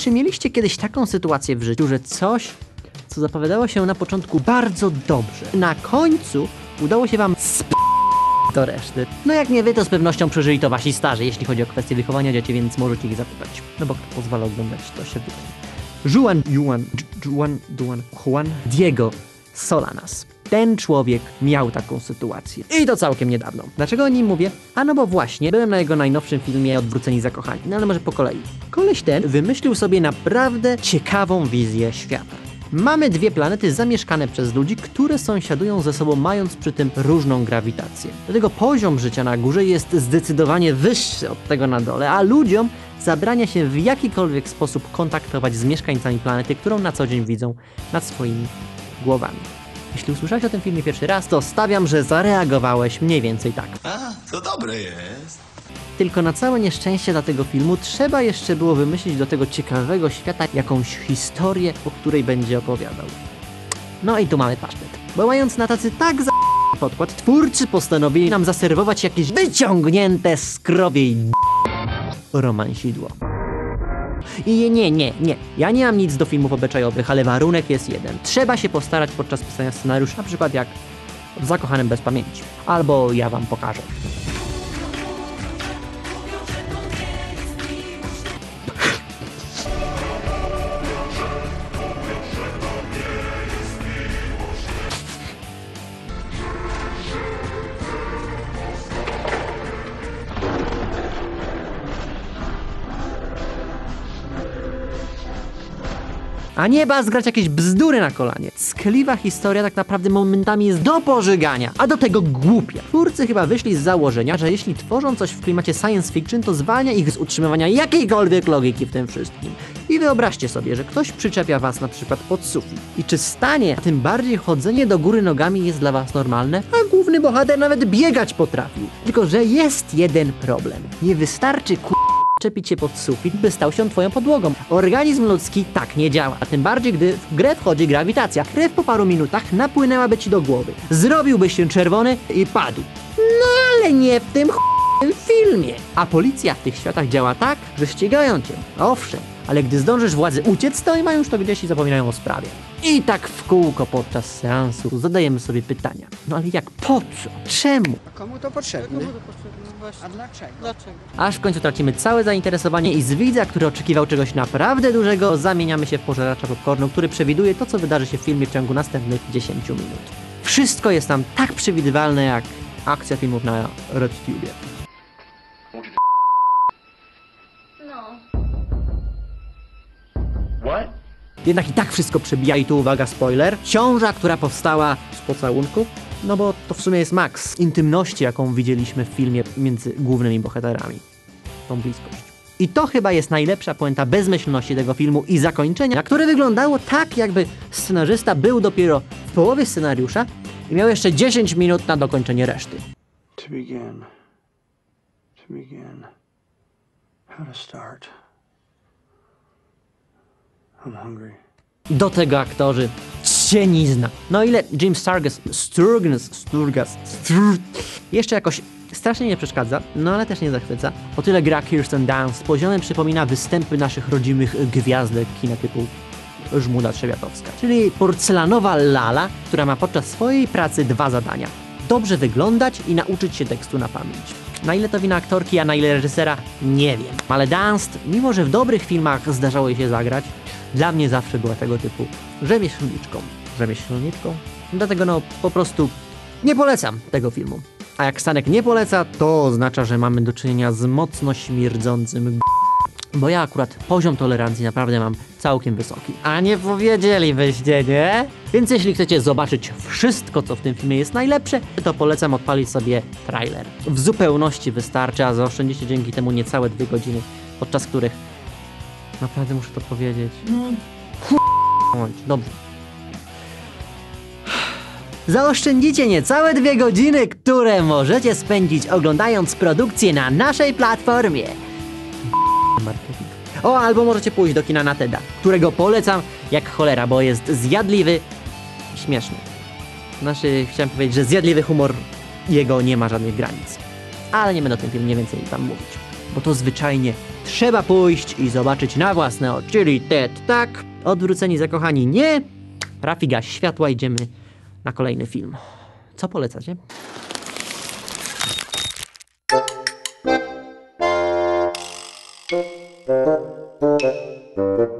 Czy mieliście kiedyś taką sytuację w życiu, że coś, co zapowiadało się na początku bardzo dobrze, na końcu udało się wam sp... do reszty? No jak nie wy, to z pewnością przeżyli to wasi starzy, jeśli chodzi o kwestię wychowania dzieci, więc możecie ich zapytać. No bo kto pozwala oglądać, to się wytnie. Juan, Juan, Ju- Juan, Juan, Juan Diego Solanas. Ten człowiek miał taką sytuację. I to całkiem niedawno. Dlaczego o nim mówię? A no bo właśnie, byłem na jego najnowszym filmie Odwróceni zakochani. No ale może po kolei. Koleś ten wymyślił sobie naprawdę ciekawą wizję świata. Mamy dwie planety zamieszkane przez ludzi, które sąsiadują ze sobą, mając przy tym różną grawitację. Dlatego poziom życia na górze jest zdecydowanie wyższy od tego na dole, a ludziom zabrania się w jakikolwiek sposób kontaktować z mieszkańcami planety, którą na co dzień widzą nad swoimi głowami. Jeśli usłyszałeś o tym filmie pierwszy raz, to stawiam, że zareagowałeś mniej więcej tak. A, to dobre jest. Tylko na całe nieszczęście dla tego filmu trzeba jeszcze było wymyślić do tego ciekawego świata jakąś historię, o której będzie opowiadał. No i tu mamy pasztet. Bo mając na tacy tak za podkład, twórcy postanowili nam zaserwować jakieś wyciągnięte z krowiej d- romansidło. I nie, nie, nie. Ja nie mam nic do filmów obyczajowych, ale warunek jest jeden. Trzeba się postarać podczas pisania scenariusza, na przykład jak w Zakochanym bez pamięci. Albo ja wam pokażę. A nie ba zgrać jakieś bzdury na kolanie. Skliwa historia tak naprawdę momentami jest do pożygania, a do tego głupia. Twórcy chyba wyszli z założenia, że jeśli tworzą coś w klimacie science fiction, to zwalnia ich z utrzymywania jakiejkolwiek logiki w tym wszystkim. I wyobraźcie sobie, że ktoś przyczepia was na przykład pod sufit. I czy stanie, a tym bardziej chodzenie do góry nogami jest dla was normalne? A główny bohater nawet biegać potrafił. Tylko, że jest jeden problem. Nie wystarczy ku czepić się pod sufit, by stał się twoją podłogą. Organizm ludzki tak nie działa, a tym bardziej, gdy w grę wchodzi grawitacja. Krew po paru minutach napłynęłaby ci do głowy. Zrobiłbyś się czerwony i padł. No ale nie w tym ch**ym filmie. A policja w tych światach działa tak, że ścigają cię. Owszem, ale gdy zdążysz władzy uciec, to mają już to gdzieś i zapominają o sprawie. I tak w kółko podczas seansu zadajemy sobie pytania. No ale jak, po co? Czemu? Komu to potrzebne? Komu to potrzebne? Właśnie. A dlaczego? Dlaczego? Aż w końcu tracimy całe zainteresowanie i z widza, który oczekiwał czegoś naprawdę dużego, zamieniamy się w pożeracza popcornu, który przewiduje to, co wydarzy się w filmie w ciągu następnych 10 minut. Wszystko jest tam tak przewidywalne jak akcja filmów na RedTube. Jednak i tak wszystko przebija i tu uwaga, spoiler. Ciąża, która powstała z pocałunków, no bo to w sumie jest maks intymności, jaką widzieliśmy w filmie między głównymi bohaterami. Tą bliskość. I to chyba jest najlepsza puenta bezmyślności tego filmu i zakończenia, które wyglądało tak, jakby scenarzysta był dopiero w połowie scenariusza i miał jeszcze 10 minut na dokończenie reszty. To begin. To begin. How to start. Do tego aktorzy cienizna. No ile Jim Sturgis, Sturgis, Sturgis, Stur... jeszcze jakoś strasznie nie przeszkadza, no ale też nie zachwyca. O tyle gra Kirsten Dunst poziomem przypomina występy naszych rodzimych gwiazdek kina typu Żmuda Trzewiatowska. Czyli porcelanowa lala, która ma podczas swojej pracy dwa zadania. Dobrze wyglądać i nauczyć się tekstu na pamięć. Na ile to wina aktorki, a na ile reżysera, nie wiem. Ale Dunst, mimo że w dobrych filmach zdarzało jej się zagrać, dla mnie zawsze była tego typu rzemieślniczką. Rzemieślniczką? Dlatego no, po prostu nie polecam tego filmu. A jak Stanek nie poleca, to oznacza, że mamy do czynienia z mocno śmierdzącym g- bo ja akurat poziom tolerancji naprawdę mam całkiem wysoki. A nie powiedzielibyście, nie? Więc jeśli chcecie zobaczyć wszystko, co w tym filmie jest najlepsze, to polecam odpalić sobie trailer. W zupełności wystarczy, a zaoszczędzicie dzięki temu niecałe dwie godziny, podczas których naprawdę muszę to powiedzieć. No, dobrze. Zaoszczędzicie niecałe dwie godziny, które możecie spędzić oglądając produkcję na naszej platformie. O, albo możecie pójść do kina na Teda, którego polecam jak cholera, bo jest zjadliwy i śmieszny. Znaczy, chciałem powiedzieć, że zjadliwy humor jego nie ma żadnych granic. Ale nie będę o tym filmie więcej tam mówić, bo to zwyczajnie trzeba pójść i zobaczyć na własne oczy. Czyli Ted tak, odwróceni zakochani nie, Rafiga światła idziemy na kolejny film. Co polecacie? Thank you. Thank you.